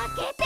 負けて